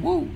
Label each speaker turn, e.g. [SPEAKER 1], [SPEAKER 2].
[SPEAKER 1] Woo!